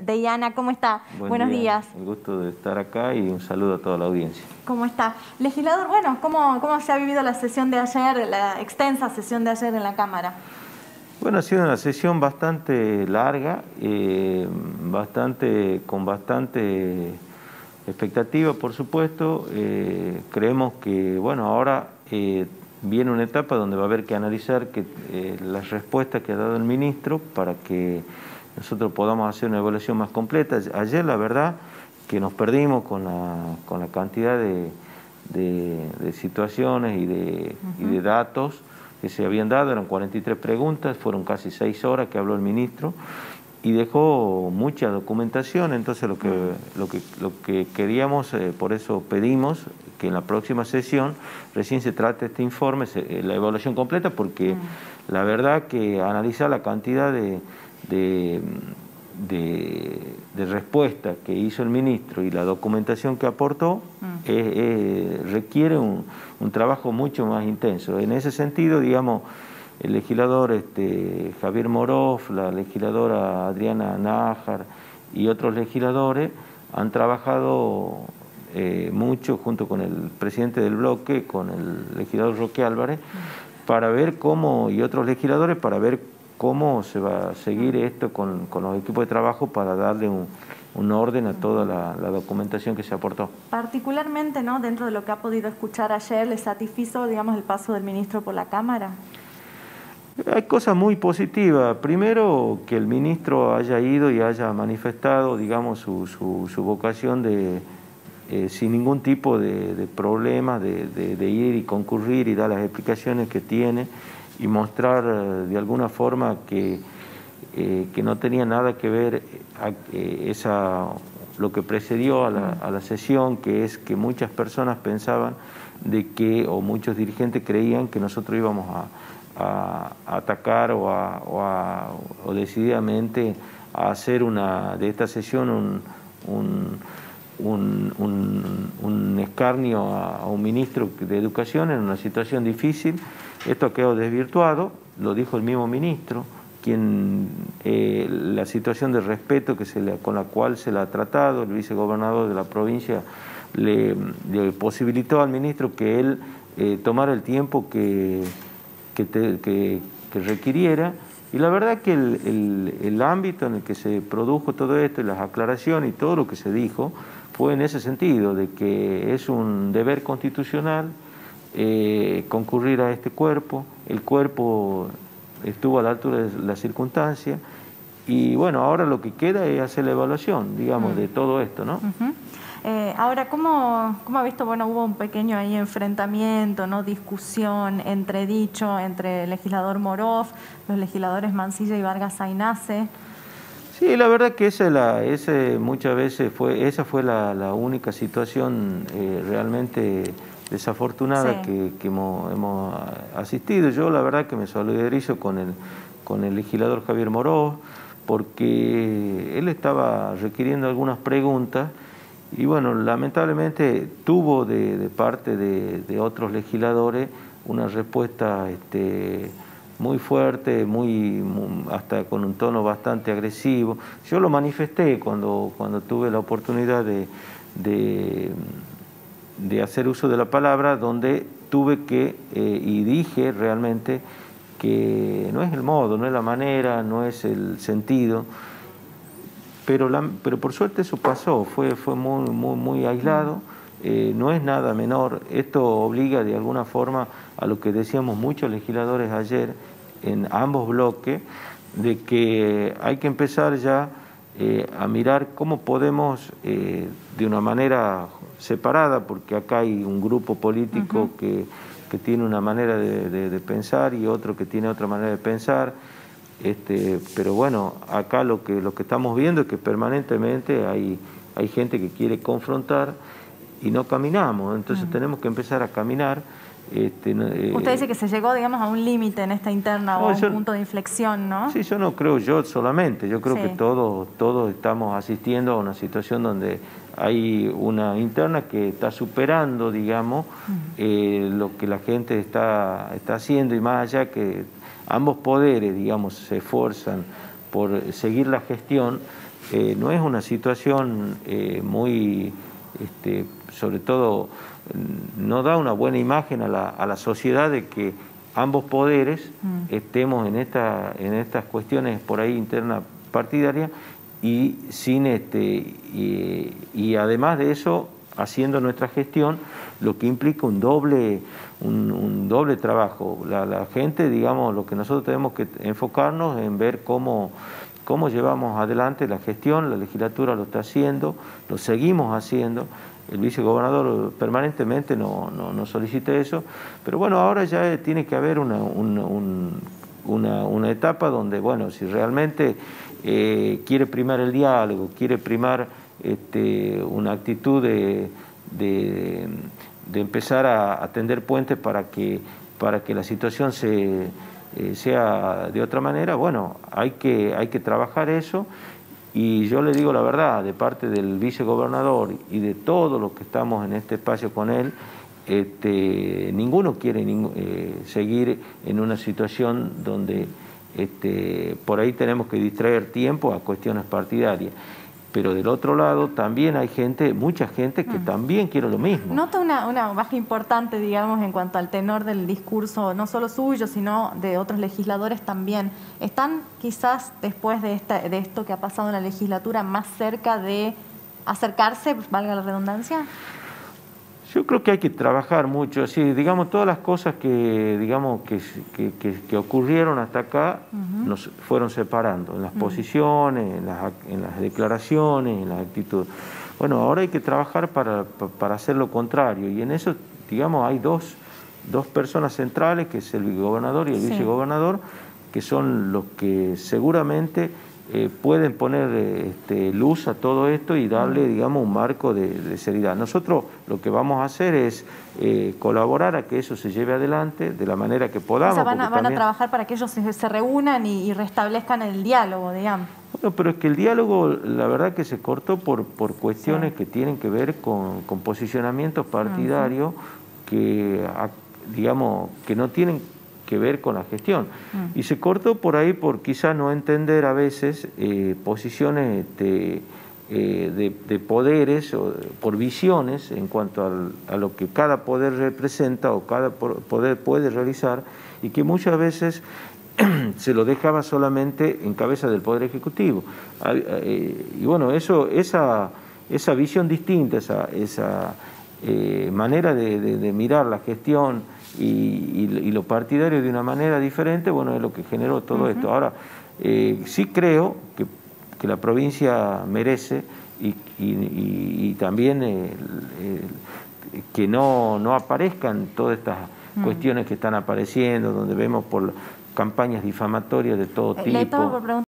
Deyana, ¿cómo está? Buenos días. El gusto de estar acá y un saludo a toda la audiencia. ¿Cómo está? Legislador, bueno, ¿cómo, cómo se ha vivido la sesión de ayer, la extensa sesión de ayer en la Cámara? Bueno, ha sido una sesión bastante larga, eh, bastante, con bastante expectativa, por supuesto. Eh, creemos que, bueno, ahora eh, viene una etapa donde va a haber que analizar que, las respuestas que ha dado el ministro para que nosotros podamos hacer una evaluación más completa. Ayer la verdad que nos perdimos con la, con la cantidad de, de, situaciones y de, y de datos que se habían dado, eran 43 preguntas, fueron casi 6 horas que habló el ministro y dejó mucha documentación, entonces lo que, lo que, lo que queríamos, eh, por eso pedimos que en la próxima sesión recién se trate este informe, eh, la evaluación completa, porque la verdad que analizar la cantidad de, de, de, respuesta que hizo el ministro y la documentación que aportó mm. requiere un, un, trabajo mucho más intenso. En ese sentido, digamos, el legislador este, Javier Moroff, la legisladora Adriana Nájar y otros legisladores han trabajado eh, mucho junto con el presidente del bloque, con el legislador Roque Álvarez, mm. para ver cómo, y otros legisladores, para ver cómo se va a seguir esto con, los equipos de trabajo para darle un, orden a toda la, documentación que se aportó. Particularmente, ¿no? dentro de lo que ha podido escuchar ayer, ¿le satisfizo digamos, el paso del ministro por la Cámara? Hay cosas muy positivas. Primero, que el ministro haya ido y haya manifestado, digamos, su, su, vocación de, eh, sin ningún tipo de, problema, de, de, ir y concurrir y dar las explicaciones que tiene y mostrar eh, de alguna forma que, eh, que no tenía nada que ver eh, esa, lo que precedió a la, a la, sesión, que es que muchas personas pensaban de que, o muchos dirigentes creían que nosotros íbamos a, atacar o, a, o, decididamente a hacer una, de esta sesión un, un, un, un escarnio a, un ministro de Educación en una situación difícil esto quedado desvirtuado, lo dijo el mismo ministro, quien eh, la situación de respeto que con la cual se la ha tratado, el vicegobernador de la provincia le, posibilitó al ministro que él eh, tomara el tiempo que, que, requiriera. Y la verdad que el, el, ámbito en el que se produjo todo esto y las aclaraciones y todo lo que se dijo fue en ese sentido, de que es un deber constitucional eh, concurrir a este cuerpo, el cuerpo estuvo a la altura de la circunstancia y bueno, ahora lo que queda es hacer la evaluación, digamos, de todo esto, ¿no? Eh, ahora, ¿cómo, ¿cómo, ha visto? Bueno, hubo un pequeño ahí enfrentamiento, ¿no? Discusión, entredicho entre el legislador Morov, los legisladores Mancilla y Vargas Ainace. Sí, la verdad que esa, la, ese muchas veces fue, esa fue la, única situación eh, realmente desafortunada que, hemos, asistido. Yo la verdad que me solidarizo con el, con el legislador Javier Moró, porque él estaba requiriendo algunas preguntas y bueno, lamentablemente tuvo de, parte de, otros legisladores una respuesta este, muy fuerte, muy, hasta con un tono bastante agresivo. Yo lo manifesté cuando, cuando tuve la oportunidad de de hacer uso de la palabra donde tuve que, eh, y dije realmente, que no es el modo, no es la manera, no es el sentido, pero, pero por suerte eso pasó, fue, fue muy, muy, muy aislado, eh, no es nada menor, esto obliga de alguna forma a lo que decíamos muchos legisladores ayer en ambos bloques, de que hay que empezar ya eh, a mirar cómo podemos de una manera separada, porque acá hay un grupo político que, que, tiene una manera de, pensar y otro que tiene otra manera de pensar. Este, pero bueno, acá lo que, lo que estamos viendo es que permanentemente hay, hay gente que quiere confrontar y no caminamos, entonces tenemos que empezar a caminar. Este, eh, Usted dice que se llegó, digamos, a un límite en esta interna o a un punto de inflexión, ¿no? Sí, yo no creo yo solamente, yo creo que todos, todos estamos asistiendo a una situación donde hay una interna que está superando, digamos, eh, lo que la gente está, está haciendo y más allá que ambos poderes, digamos, se esfuerzan por seguir la gestión, eh, no es una situación eh, muy, este, sobre todo, no da una buena imagen a la, a la sociedad de que ambos poderes estemos en, esta, en estas cuestiones por ahí internas partidarias y sin este y, además de eso haciendo nuestra gestión lo que implica un doble un, doble trabajo. La, gente digamos lo que nosotros tenemos que enfocarnos en ver cómo cómo llevamos adelante la gestión la legislatura lo está haciendo lo seguimos haciendo el vicegobernador permanentemente no, no, solicita eso, pero bueno, ahora ya tiene que haber una, una, etapa donde, bueno, si realmente eh, quiere primar el diálogo, quiere primar este, una actitud de, de, empezar a, atender puentes para que, para que la situación se, eh, sea de otra manera, bueno, hay que, hay que trabajar eso. Y yo le digo la verdad, de parte del vicegobernador y de todos los que estamos en este espacio con él, este, ninguno quiere eh, seguir en una situación donde este, por ahí tenemos que distraer tiempo a cuestiones partidarias pero del otro lado también hay gente, mucha gente que mm. también quiere lo mismo. Nota una, una baja importante, digamos, en cuanto al tenor del discurso, no solo suyo, sino de otros legisladores también. ¿Están quizás después de, esta, de esto que ha pasado en la legislatura más cerca de acercarse, valga la redundancia? Yo creo que hay que trabajar mucho, así, digamos, todas las cosas que, digamos, que, que, ocurrieron hasta acá nos fueron separando, en las posiciones, en las, en las, declaraciones, en las actitudes. Bueno, ahora hay que trabajar para, para hacer lo contrario, y en eso, digamos, hay dos, dos personas centrales, que es el gobernador y el vicegobernador, que son los que seguramente eh, pueden poner este, luz a todo esto y darle, digamos, un marco de, seriedad. Nosotros lo que vamos a hacer es eh, colaborar a que eso se lleve adelante de la manera que podamos. O sea, van, a, trabajar para que ellos se, reúnan y, restablezcan el diálogo, digamos. Bueno, pero es que el diálogo, la verdad que se cortó por, por cuestiones que tienen que ver con, con posicionamientos partidarios que, digamos, que no tienen que ver con la gestión. Mm. Y se cortó por ahí por quizá no entender a veces eh, posiciones eh, de, de, poderes o por visiones en cuanto a lo que cada poder representa o cada poder puede realizar y que muchas veces se lo dejaba solamente en cabeza del Poder Ejecutivo. Eh, y bueno, eso, esa, esa visión distinta, esa, esa manera de mirar la gestión, y, lo partidario de una manera diferente, bueno, es lo que generó todo esto. Ahora, eh, sí creo que, la provincia merece y, también eh, que no, no, aparezcan todas estas mm. cuestiones que están apareciendo, donde vemos por campañas difamatorias de todo tipo.